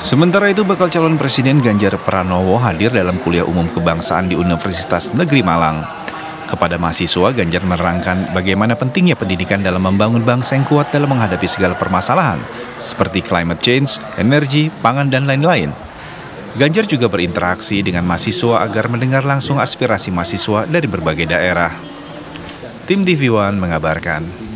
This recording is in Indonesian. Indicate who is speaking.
Speaker 1: Sementara itu, bakal calon Presiden Ganjar Pranowo hadir dalam kuliah umum kebangsaan di Universitas Negeri Malang. Kepada mahasiswa, Ganjar menerangkan bagaimana pentingnya pendidikan dalam membangun bangsa yang kuat dalam menghadapi segala permasalahan, seperti climate change, energi, pangan, dan lain-lain. Ganjar juga berinteraksi dengan mahasiswa agar mendengar langsung aspirasi mahasiswa dari berbagai daerah. Tim TV One mengabarkan.